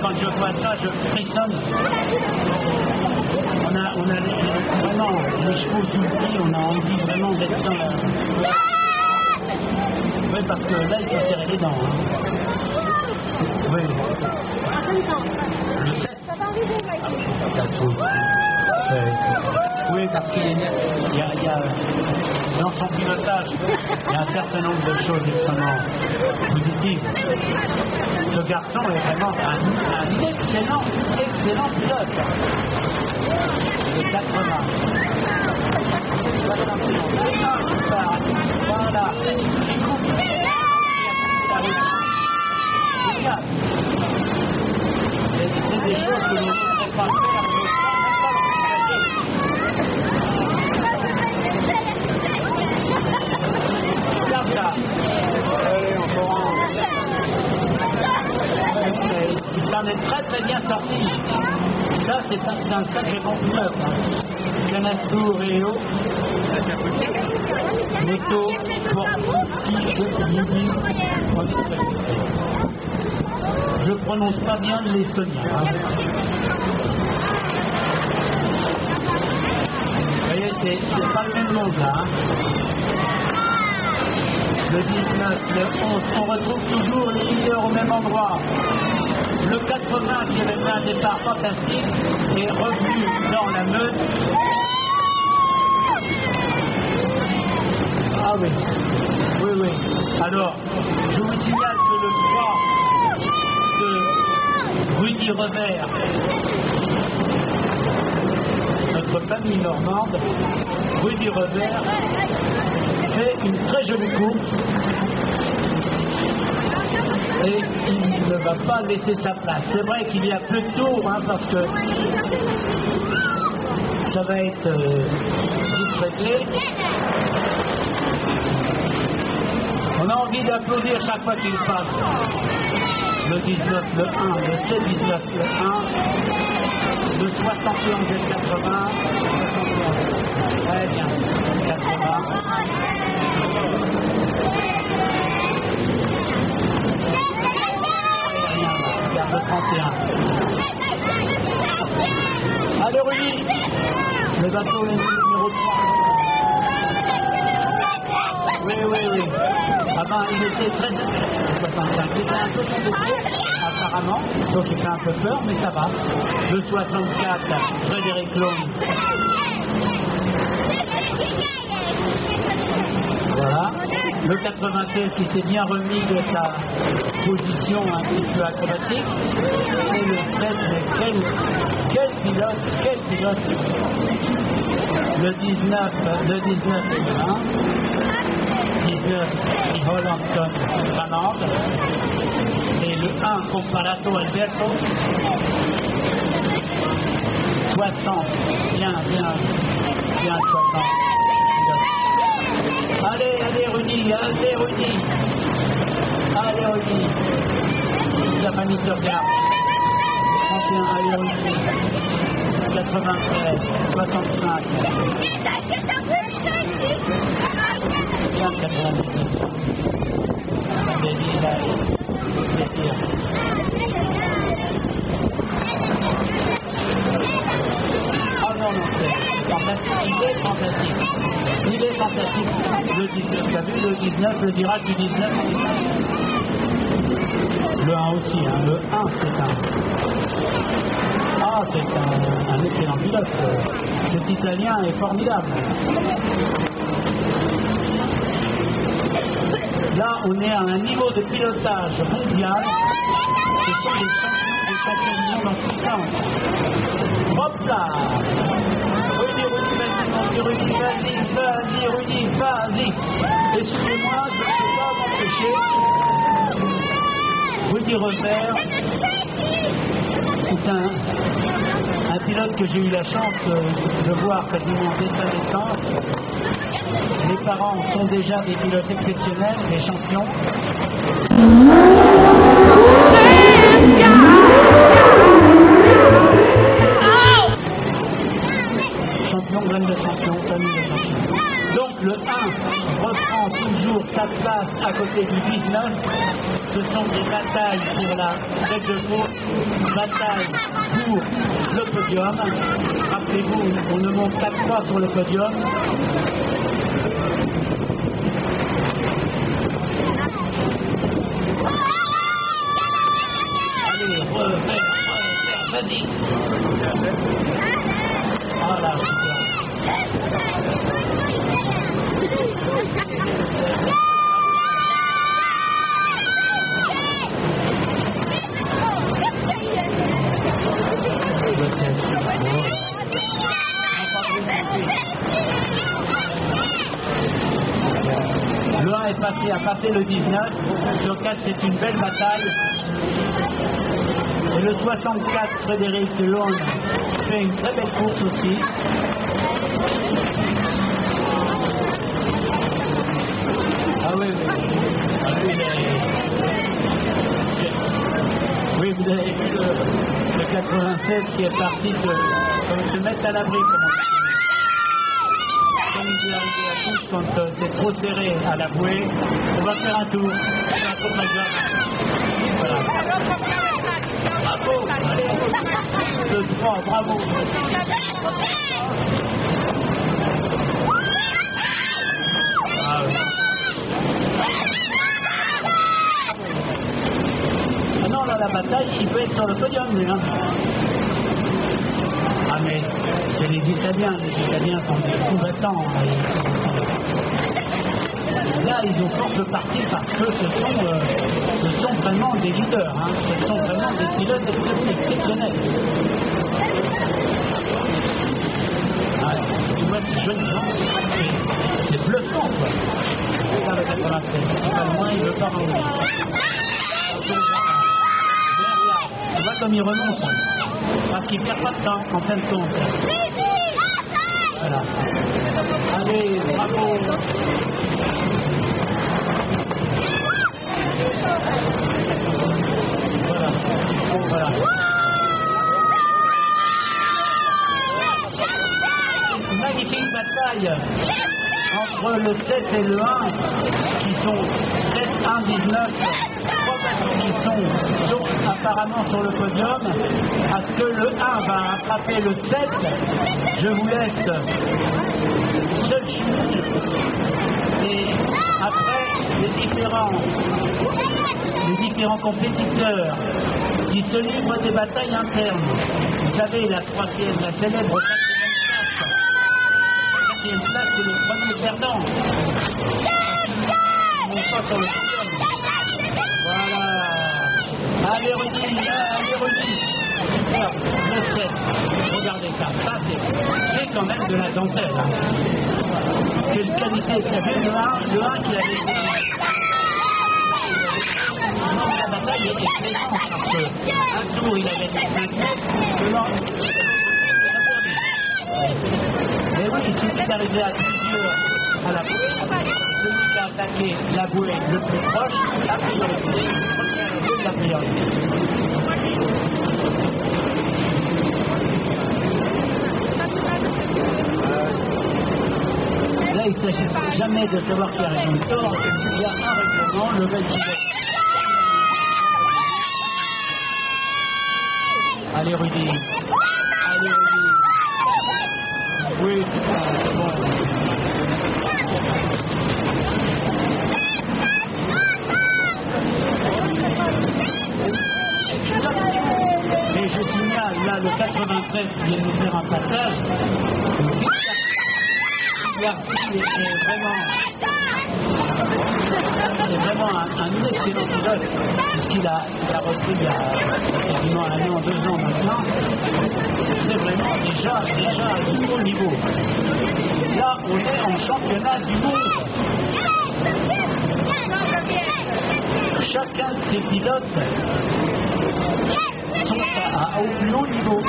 quand je vois ça, je frissonne. On a, on a vraiment les chevaux on a envie vraiment d'être dans la... Oui, parce que là, il faut serrer les dents. hein. Oui. Le 7 Euh, Oui, parce qu'il y a, il y a- il y a, dans son pilotage, il y a un certain nombre de choses extrêmement positives. Ce garçon est vraiment un, excellent, excellent pilote. De 80. Voilà. Il coupe. La route. Génial. C'est c'est des choses que l'on ne devrait pas faire. mais on ne devrait pas le regretter. Regarde là. Euh, Il s'en est très très bien sorti. Ça, c'est un, c'est un Eo. Neto, Porti, Yubi. Je prononce pas bien l'estonien. hein. Vous voyez, c'est c'est pas le même monde là. hein. Le 19, le 11, on retrouve toujours les leaders au même endroit. Le 80 qui avait fait un départ fantastique est revenu dans la meute. Ah oui, oui, oui. Alors, je vous signale que le 3 de Rudy Revers, notre famille normande, Rudy Revers, fait une très jolie course et il ne va pas laisser sa place. C'est vrai qu'il y a peu de tours hein, parce que ça va être euh, réglé. On a envie d'applaudir chaque fois qu'il passe. Le 19, le 1, le 7, 19, le 1, le 71 et le 80. 71. Très bien. 80. Rien, là. Regarde le 31. Allez, Rudy Le bateau est numéro 3. Oui, oui, oui. Ah ben, il était très... 65. C'était un peu défaut, apparemment. Donc il fait un peu peur, mais ça va. Le 64, Frédéric Long. Voilà. Le 96 qui s'est bien remis de sa position un petit peu acrobatique. Et le 7, mais quel, quel pilote, quel pilote. Le 19, le 19 et le 1. 19 qui Hollandton Granade. Et le 1 Comparato Alberto. 60. Bien, bien, bien 60. Allez, allez Rudy, allez Rudy. Allez Rudy. La famille te regarde. 31, allez Rudy. 93, 65. Bien 99. J'ai dit là, plaisir. Oh non, non, c'est fantastique. Il est fantastique. Le 19, t'as vu le 19, le virage du 19 Le 1 aussi, hein. le 1 c'est un. Ah, c'est un, excellent pilote. Cet Italien est formidable. Là, on est à un niveau de pilotage mondial. Ce sont les champions des champions du monde en. Hop là Rudy, Rudy, vas-y, Rudy, vas-y, vas-y, Rudy, vas-y. Excusez-moi, je ne peux pas m'empêcher. Rudy Revers, un, pilote que j'ai eu la chance euh, de voir quasiment dès sa naissance. Les parents sont déjà des pilotes exceptionnels, des champions. Bataille pour le podium. Rappelez-vous, on ne monte fois sur le podium. Allez, refaire, refaire, vas-y. Le 1 est passé, a passé le 19. Sur 4, c'est une belle bataille. Et le 64, Frédéric Long, fait une très belle course aussi. Ah oui, oui. Ah, Oui, vous avez vu le, le 96 qui est parti comme se mettre à l'abri, quand euh, c'est trop serré à la bouée, on va faire un tour. Voilà. Bravo, allez, le 3, bravo. Ah non, là, la bataille, il peut être sur le podium, lui. Hein. Ah, mais c'est les Italiens. Les Italiens sont des combattants. Là, ils ont force de partir parce que ce sont, euh, ce sont vraiment des leaders. Hein. Ce sont vraiment des pilotes exceptionnels. Tu vois ces jeunes gens, c'est- bluffant, quoi. Regarde le 96, il va loin, il veut pas vois comme il remonte, qu'il perd pas de temps, en fin de compte. Voilà. Allez, bravo. Voilà. Oh, voilà. Magnifique bataille entre le 7 et le 1, qui sont 7, 1, 19, trois bateaux sont apparemment sur le podium. Est-ce que le 1 va attraper le 7 Je vous laisse seul chute. Et après, les différents, les différents compétiteurs qui se livrent des batailles internes. Vous savez, la troisième, la célèbre place. La quatrième place, c'est le premier perdant podium. Voilà. Allez, Rudy, allez, Rudy. Super, le 7. Regardez ça. Ça, c'est quand même de la dentelle. hein. Quelle qualité. Vu le 1, le 1 qui avait la bataille était plaisante parce un tour il avait 5 mètres, le lendemain, Mais oui, il suffit d'arriver à plusieurs à la bouée. Celui qui a attaqué la bouée le plus proche, la priorité. La priorité. Jamais de savoir qui a y a un règlement, le. Allez, Rudy. Allez, Rudy. Oui, c'est bon. Et je signale, là, le 93 qui vient nous faire un passage. Est vraiment, est vraiment un, excellent pilote, puisqu'il a, a repris il y a quasiment un an, deux ans maintenant. C'est vraiment déjà, déjà du haut niveau. Là, on est en championnat du monde. Chacun de ces pilotes sont à, à- au plus haut niveau.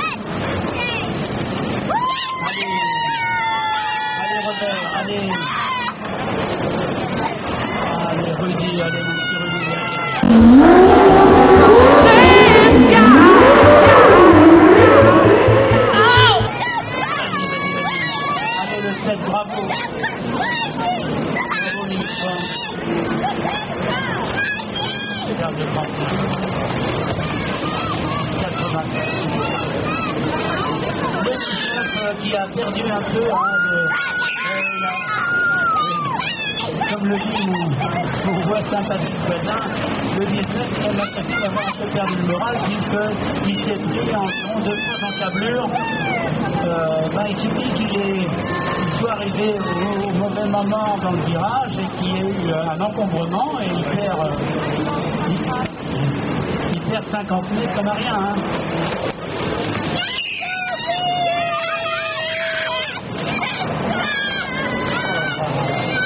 Allez Robert, allez. Allez Rudy, allez le moral puisqu'il s'est pris en, deux fois en câblure. Euh, ben, il suffit qu'il soit arrivé au, au, mauvais moment dans le virage et qu'il y ait eu un encombrement et il perd, euh, il, il, perd 50 mètres comme à rien. Hein.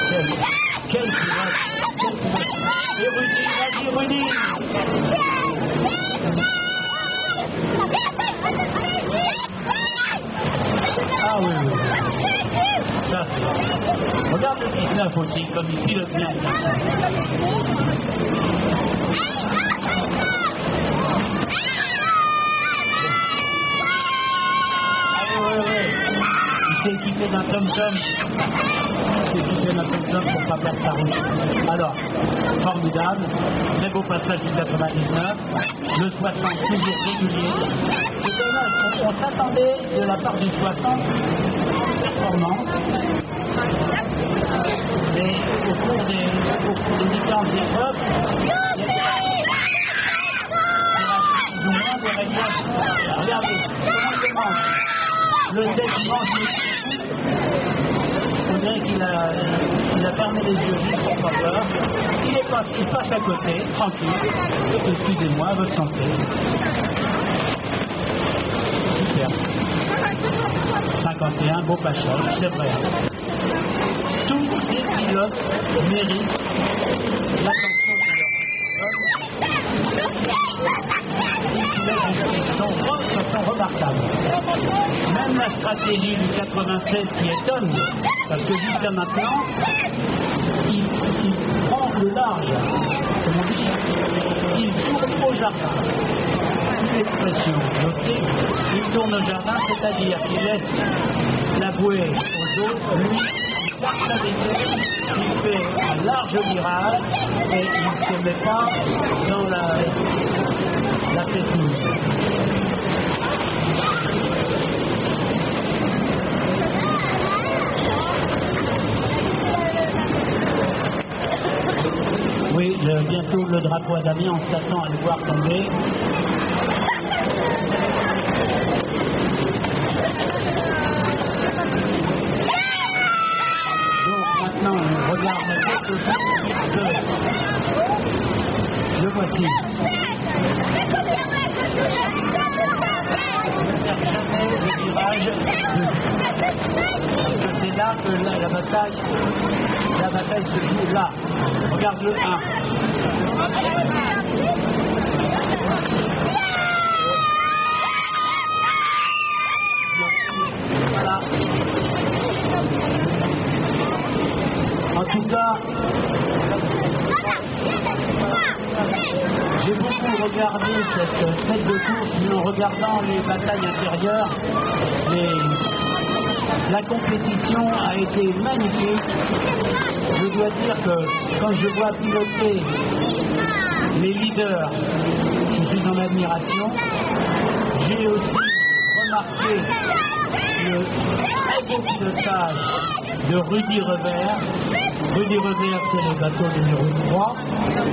Quel, quel quel. Le 19 aussi, comme il pilote bien. S'est équipé d'un tom-tom. Il s'est équipé d'un tom-tom pour pas perdre sa route. Alors, formidable. Très beau passage du 99. Le 60, toujours régulier. C'est. On, on s'attendait de la part du 60 performance. Mais au cours des, au cours des différentes épreuves. Regardez. Le 7 dimanche, on dirait qu'il a, il a fermé les yeux juste pour voir. Il, est il passe à côté, tranquille. Excusez-moi, votre santé. Super. 51, beau passage, c'est vrai. Pilotes méritent l'attention qu'on leur Ils sont, sont remarquables. Même la stratégie du 96 qui étonne, parce que jusqu'à maintenant, il, il, prend le large, comme on dit, il tourne au jardin. L'expression notée, il tourne au jardin, c'est-à-dire qu'il laisse la bouée aux autres, lui, il fait un large virage et il ne se met pas dans la, la. Oui, bientôt le drapeau à Damien, on s'attend à le voir tomber. Donc maintenant, on regarde le Le voici. Ne faire jamais le virage Parce que c'est la, bataille la bataille se joue là. Regarde le 1. Voilà. En tout cas, j'ai beaucoup regardé cette fête de course, en regardant les batailles intérieures, la compétition a été magnifique. Je dois dire que quand je vois piloter les leaders, je suis en admiration. J'ai aussi remarqué le très de Rudy Revers. Rudy Revers, c'est le bateau numéro 3.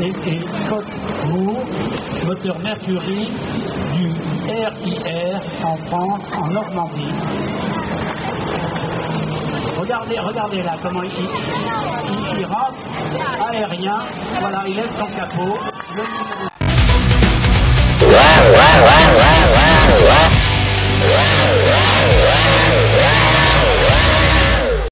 Et, et Moore, moteur Mercury du RIR en France, en Normandie. Regardez, regardez là comment il, il, il, aérien. Voilà, il lève son capot.